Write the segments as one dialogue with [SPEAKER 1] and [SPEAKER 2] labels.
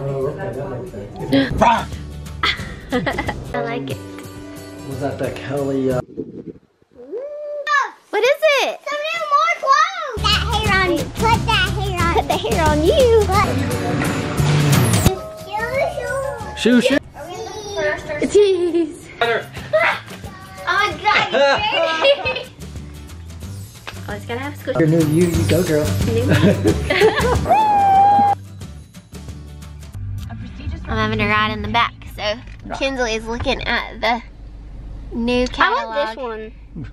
[SPEAKER 1] Oh, okay, that makes sense.
[SPEAKER 2] I like it.
[SPEAKER 1] Was that that Kelly? Uh,
[SPEAKER 2] What is it?
[SPEAKER 3] Some new more clothes. That hair on you. Put that hair on.
[SPEAKER 2] Put the hair on you.
[SPEAKER 3] Put.
[SPEAKER 1] shoe, shoe.
[SPEAKER 3] Are we in the first or
[SPEAKER 2] Jeez.
[SPEAKER 3] Oh my god, you ready?
[SPEAKER 2] Oh, it's gotta have squish.
[SPEAKER 1] Your new you, you go, girl.
[SPEAKER 2] having a ride in the back, so Kinsley is looking at the new
[SPEAKER 3] I
[SPEAKER 2] catalog.
[SPEAKER 3] want this one.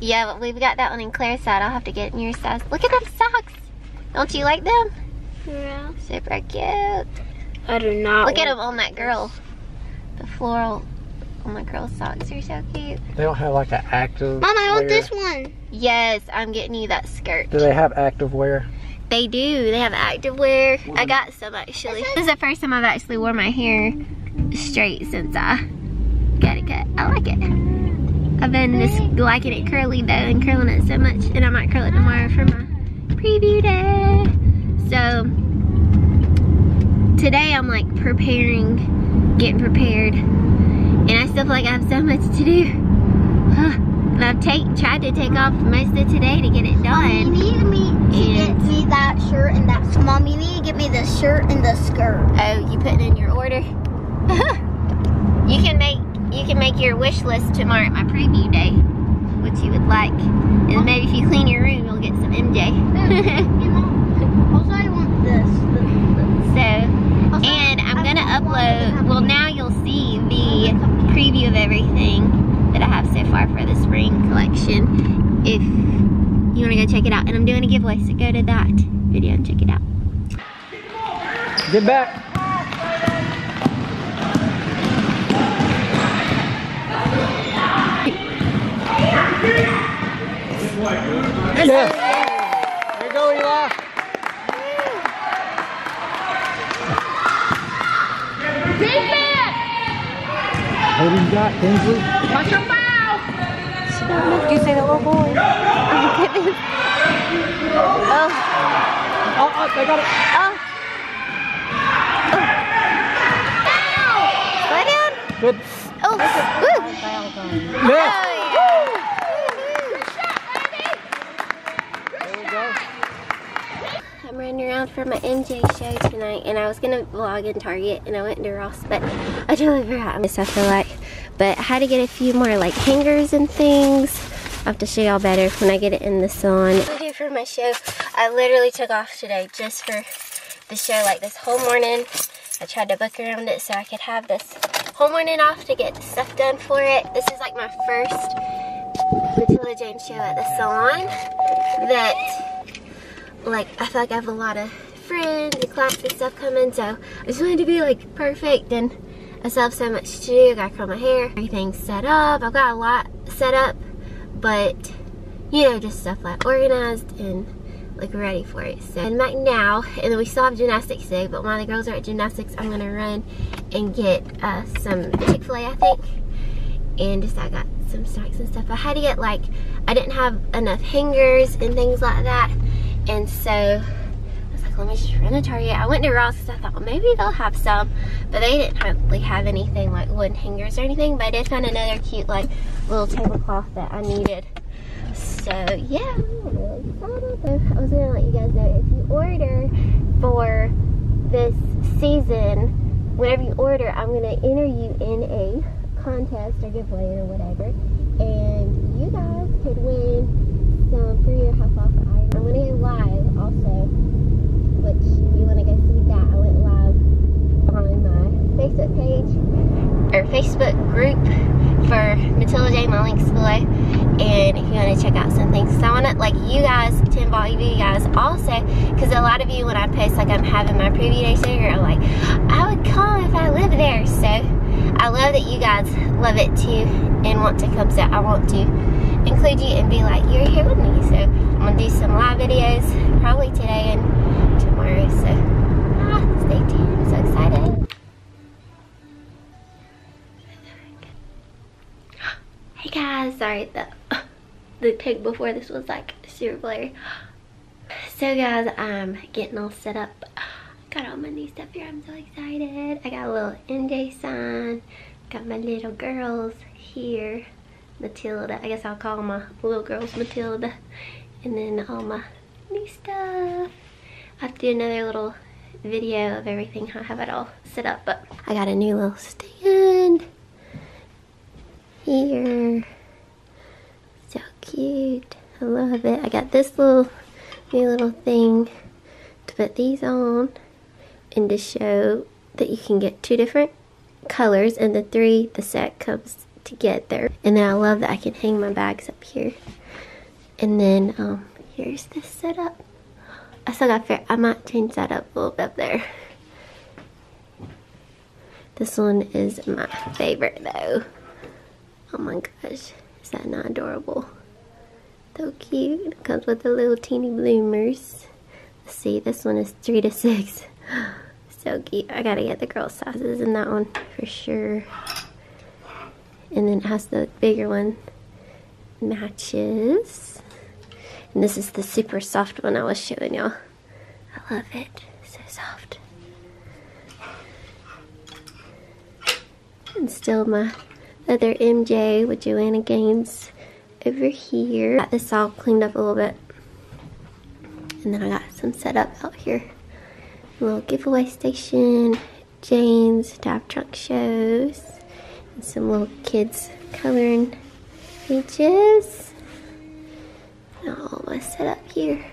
[SPEAKER 2] Yeah, but we've got that one in Klaire's side. I'll have to get it in your size. Look at them socks. Don't you like them?
[SPEAKER 3] Yeah.
[SPEAKER 2] Super cute.
[SPEAKER 3] I do not.
[SPEAKER 2] Look at them on that girl. The floral on my girl's socks are so cute.
[SPEAKER 1] They don't have like an active.
[SPEAKER 3] Mom, I want
[SPEAKER 1] wear.
[SPEAKER 3] this one.
[SPEAKER 2] Yes, I'm getting you that skirt.
[SPEAKER 1] Do they have active wear?
[SPEAKER 2] They do. They have activewear. I got some actually. This is the first time I've actually wore my hair straight since I got it cut. I like it. I've been just liking it curly though and curling it so much. And I might curl it tomorrow for my preview day. So today I'm like preparing, getting prepared. And I still feel like I have so much to do. And I've take, tried to take off most of today to get it done.
[SPEAKER 3] You need me to get me that shirt and that. Mom, you need to get me the shirt and the skirt.
[SPEAKER 2] Oh, you put it in your order? you can make you can make your wish list tomorrow at my preview day, what you would like. And then maybe if you clean your room, you'll get some MJ.
[SPEAKER 3] also, I want this.
[SPEAKER 2] so,
[SPEAKER 3] Also,
[SPEAKER 2] and I'm
[SPEAKER 3] I
[SPEAKER 2] gonna
[SPEAKER 3] want one
[SPEAKER 2] upload,
[SPEAKER 3] that
[SPEAKER 2] well
[SPEAKER 3] has-
[SPEAKER 2] now you'll see the preview of everything that I have so far for the spring collection. If you wanna go check it out. And I'm doing a giveaway, so go to that video and check it out.
[SPEAKER 1] Get back. Yeah. There you go, Eli. What do you got, Angel? Watch your Kinsley?
[SPEAKER 2] You say the little boy. Oh my goodness. Oh.
[SPEAKER 1] Oh, oh, they got it. Uh.
[SPEAKER 2] Oh. Oh. Lay down.
[SPEAKER 1] Good.
[SPEAKER 2] Oh. Woo.
[SPEAKER 1] Yeah.
[SPEAKER 2] Oh,
[SPEAKER 1] go.
[SPEAKER 2] yeah. I'm running around for my MJ show tonight, and I was gonna vlog in Target, and I went to Ross, but I totally forgot. This I feel like, but I had to get a few more like hangers and things. I'll have to show y'all better when I get it in the sun. For my show. I literally took off today just for the show, like this whole morning. I tried to book around it so I could have this whole morning off to get stuff done for it. This is like my first Matilda Jane show at the salon that like I feel like I have a lot of friends and clients and stuff coming so I just wanted to be like perfect and I still have so much to do. I gotta curl my hair, everything's set up. I've got a lot set up but you know just stuff like organized and like ready for it. So I'm back now and then we still have gymnastics today but while the girls are at gymnastics I'm gonna run and get uh, some Chick-fil-A I think and just I got some snacks and stuff. I had to get like I didn't have enough hangers and things like that and so I was like let me just run to Target. I went to Ross because I thought well maybe they'll have some but they didn't hardly have anything like wooden hangers or anything but I did find another cute like little tablecloth that I needed. So yeah, really excited. I was gonna let you guys know if you order for this season, whenever you order, I'm gonna enter you in a contest or giveaway or whatever, and you guys could win some free or half off items. I'm gonna go live also, which if you wanna go see that, I went live on my Facebook page or Facebook group for Matilda J. My links below. And to check out some things, so I want to like you guys to involve you guys also, because a lot of you when I post like I'm having my preview day sugar, are like, I would come if I lived there. So I love that you guys love it too and want to come. So I want to include you and be like, you're here with me. So I'm gonna do some live videos probably today and tomorrow. So ah, stay tuned. I'm so excited. Hey guys, sorry the the pic before this was like super blurry. So guys, I'm getting all set up got all my new stuff here. I'm so excited. I got a little MJ sign. Got my little girls here. Matilda. I guess I'll call my little girls Matilda. And then all my new stuff. I have to do another little video of everything. I have it all set up. But I got a new little stand here. Cute. I love it. I got this little new little thing to put these on and to show that you can get two different colors and the three the set comes together. And then I love that I can hang my bags up here. And then um here's this setup. I still got fair I might change that up a little bit there. This one is my favorite though. Oh my gosh. Is that not adorable so cute comes with the little teeny bloomers Let's see this one is three to six so cute. I gotta get the girl sizes in that one for sure. And then it has the bigger one matches. And this is the super soft one I was showing y'all. I love it. So soft. And still my other MJ with Joanna Gaines over here. Got this all cleaned up a little bit. And then I got some set up out here little giveaway station, Jane's Dive Trunk shows, and some little kids coloring pages. And all my set up here.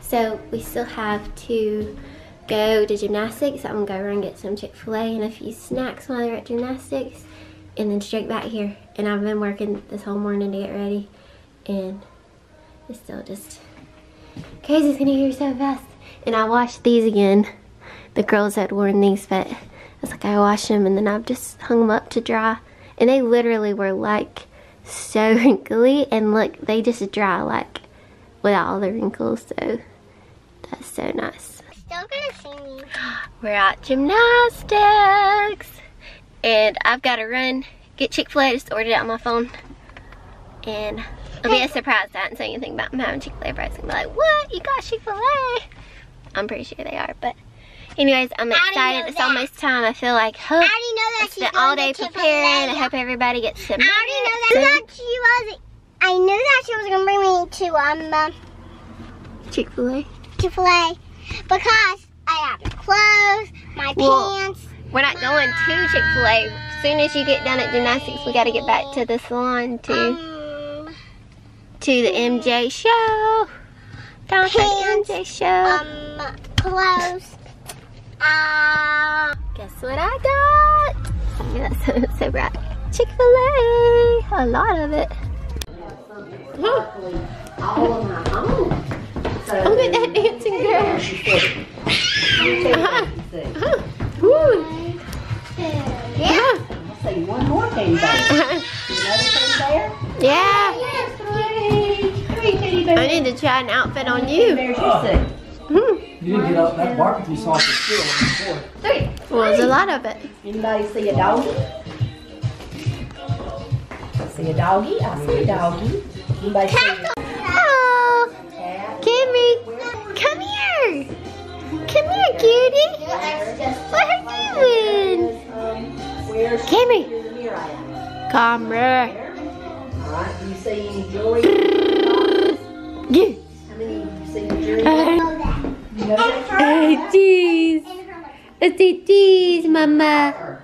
[SPEAKER 2] So we still have to go to gymnastics. I'm gonna go run and get some Chick-fil-A and a few snacks while they're at gymnastics and then straight back here. And I've been working this whole morning to get ready and it's still just crazy. It's gonna hear so fast. And I washed these again. The girls had worn these, but I was like, I washed them and then I've just hung them up to dry. And they literally were like so wrinkly and look, they just dry like without all the wrinkles. So that's so nice.
[SPEAKER 3] Still gonna see me.
[SPEAKER 2] We're at gymnastics. And I've got to run, get Chick-fil-A, just ordered it on my phone. And it'll be a surprise I hadn't said anything about them having Chick-fil-A. Everybody's gonna be like, what? You got Chick-fil-A? I'm pretty sure they are, but anyways, I'm excited. It's
[SPEAKER 3] that?
[SPEAKER 2] almost time. I feel like, huh,
[SPEAKER 3] I already know that
[SPEAKER 2] I spent all day preparing. I hope everybody gets some.
[SPEAKER 3] I already know that, she was. I knew that she was gonna bring me to um uh,
[SPEAKER 2] Chick-fil-A.
[SPEAKER 3] Chick-fil-A because I have my clothes, my
[SPEAKER 2] Well,
[SPEAKER 3] pants.
[SPEAKER 2] We're not going to Chick-fil-A. As soon as you get done at gymnastics, we got to get back to the salon to
[SPEAKER 3] Um,
[SPEAKER 2] to the MJ show. Time for the
[SPEAKER 3] Pants,
[SPEAKER 2] MJ show.
[SPEAKER 3] um, clothes. Uh,
[SPEAKER 2] Guess what I got? Oh, that's so, so bright. Chick-fil-A. A lot of it.
[SPEAKER 4] all of my home. So
[SPEAKER 2] Look at that dancing girl.
[SPEAKER 4] she said,
[SPEAKER 2] Uh-huh.
[SPEAKER 4] see,
[SPEAKER 2] Woo.
[SPEAKER 3] yeah.
[SPEAKER 4] I see one more thing there.
[SPEAKER 2] Uh-huh.
[SPEAKER 4] Another thing there?
[SPEAKER 2] Yeah.
[SPEAKER 4] Yes, Three, three teddy bears.
[SPEAKER 2] I need to try an outfit on you.
[SPEAKER 4] There's your see.
[SPEAKER 2] Hmm.
[SPEAKER 1] You didn't get up that barbecue sauce is still on the floor.
[SPEAKER 4] Three.
[SPEAKER 2] Well, there's a lot of it.
[SPEAKER 4] Anybody see a doggy? See a doggy? I see a doggy. Anybody see a
[SPEAKER 2] Oh. Kimmy, come here. Come here, cutie.
[SPEAKER 4] At?
[SPEAKER 2] come here.
[SPEAKER 4] There. All right. You see any jewelry? How
[SPEAKER 2] Yeah.
[SPEAKER 4] many do you see jewelry?
[SPEAKER 2] Uh,
[SPEAKER 4] You know
[SPEAKER 2] cheese. Say cheese, mama.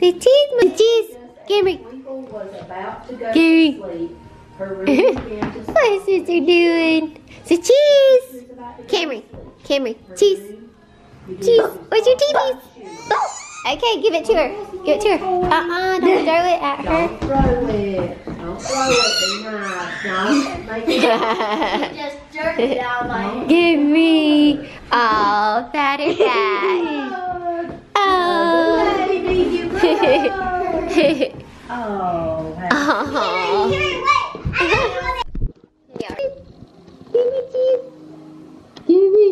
[SPEAKER 2] Say cheese, my cheese. Kimmy,
[SPEAKER 4] Twinkle was about to go
[SPEAKER 2] Gary.
[SPEAKER 4] to sleep. Her room began to
[SPEAKER 2] what is sister doing? Say cheese. Camry, Camry, cheese. Cheese. Where's your TV? Okay, give it to her. Give it to her. Uh-uh, don't throw it at her.
[SPEAKER 4] Don't throw it. Don't throw it. Be nice. Don't make it.
[SPEAKER 3] Just jerked it out my
[SPEAKER 2] Give me. Oh, pat her back. Oh.
[SPEAKER 4] Baby, you good.
[SPEAKER 2] oh. Give me cheese. Give me.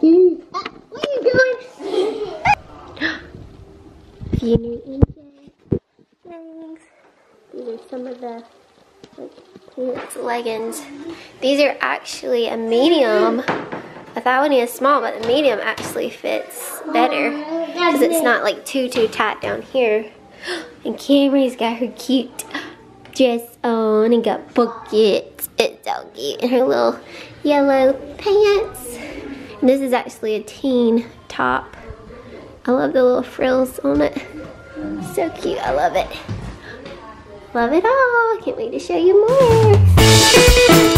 [SPEAKER 2] Give me. Where are you going? Few new MJ things. These are some of the like leggings These are actually a medium. I thought one is small, but the medium actually fits better oh, because it's not like too, too tight down here. And Camry's got her cute dress on and got buckets. It's so cute. And her little yellow pants. And this is actually a teen top. I love the little frills on it. So cute. I love it. Love it all. Can't wait to show you more.